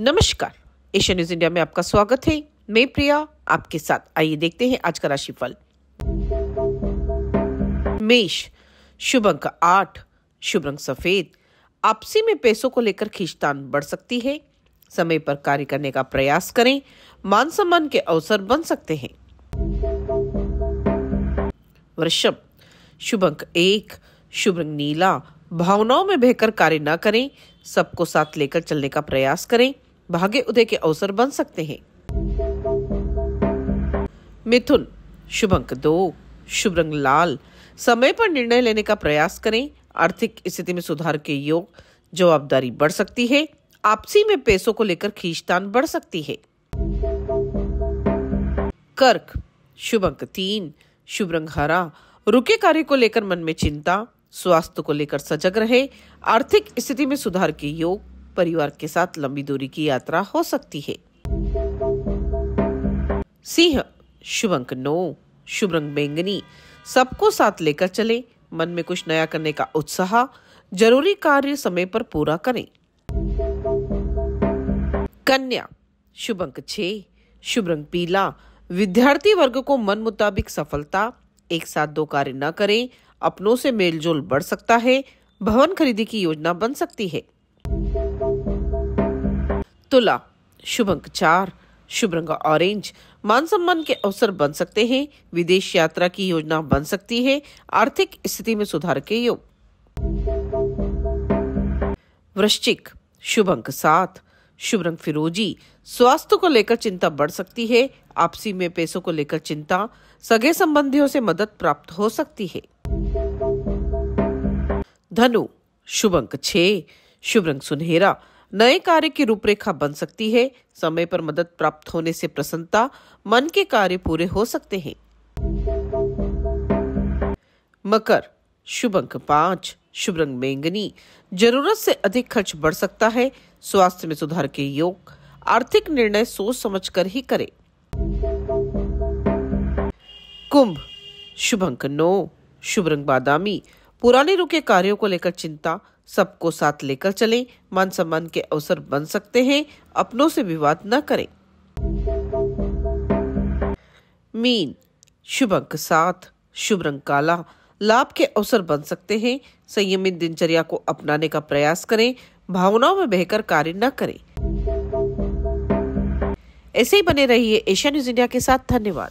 नमस्कार। Asia news India में आपका स्वागत है। मैं प्रिया, आपके साथ आइए देखते हैं आज का राशिफल। मेष, शुभ अंक आठ, शुभ रंग सफ़ेद। आपसी में पैसों को लेकर खींचतान बढ़ सकती है। समय पर कार्य करने का प्रयास करें। मान सम्मान के अवसर बन सकते हैं। वृषभ, शुभ अंक एक, शुभ रंग नीला। भावनाओं में बहकर कार्य न करें। सबको साथ लेकर चलने का प्रयास करें। भाग्य उदय के अवसर बन सकते हैं। मिथुन शुभ अंक दो शुभ रंग लाल। समय पर निर्णय लेने का प्रयास करें। आर्थिक स्थिति में सुधार के योग जवाबदारी बढ़ सकती है। आपसी में पैसों को लेकर खींचतान बढ़ सकती है। कर्क शुभ अंक तीन शुभ रंग हरा। रुके कार्य को लेकर मन में चिंता, स्वास्थ्य को लेकर सजग रहे। आर्थिक स्थिति में सुधार के योग परिवार के साथ लंबी दूरी की यात्रा हो सकती है। सिंह शुभ अंक नौ शुभ रंग बैंगनी, सबको साथ लेकर चले। मन में कुछ नया करने का उत्साह, ज़रूरी कार्य समय पर पूरा करें। कन्या शुभ अंक छह शुभ रंग पीला, विद्यार्थी वर्ग को मन मुताबिक सफलता, एक साथ दो कार्य न करें, अपनों से मेलजोल बढ़ सकता है, भवन खरीदी की योजना बन सकती है। तुला शुभ अंक चार शुभ रंग ऑरेंज मान सम्मान के अवसर बन सकते हैं, विदेश यात्रा की योजना बन सकती है, आर्थिक स्थिति में सुधार के योग। वृश्चिक शुभ अंक सात शुभ रंग फिरोजी, स्वास्थ्य को लेकर चिंता बढ़ सकती है, आपसी में पैसों को लेकर चिंता, सगे संबंधियों से मदद प्राप्त हो सकती है। धनु शुभ अंक छह शुभ रंग सुनहरा। नए कार्य की रूपरेखा बन सकती है। समय पर मदद प्राप्त होने से प्रसन्नता, मन के कार्य पूरे हो सकते हैं। मकर, शुभ अंक पाँच, शुभ रंग मेंगनी। ज़रूरत से अधिक खर्च बढ़ सकता है। स्वास्थ्य में सुधार के योग, आर्थिक निर्णय सोच समझकर ही करें। कुंभ, शुभ अंक नौ, शुभ रंग बादामी। पुराने रुके कार्यों को लेकर चिंता सबको साथ लेकर चलें। मान सम्मान के अवसर बन सकते हैं। अपनों से विवाद न करें। मीन, शुभ अंक सात, शुभ रंग काला। लाभ के अवसर बन सकते हैं। संयमित दिनचर्या को अपनाने का प्रयास करें। भावनाओं में बहकर कार्य न करें। ऐसे ही बने रहिए एशिया न्यूज़ इंडिया के साथ। धन्यवाद।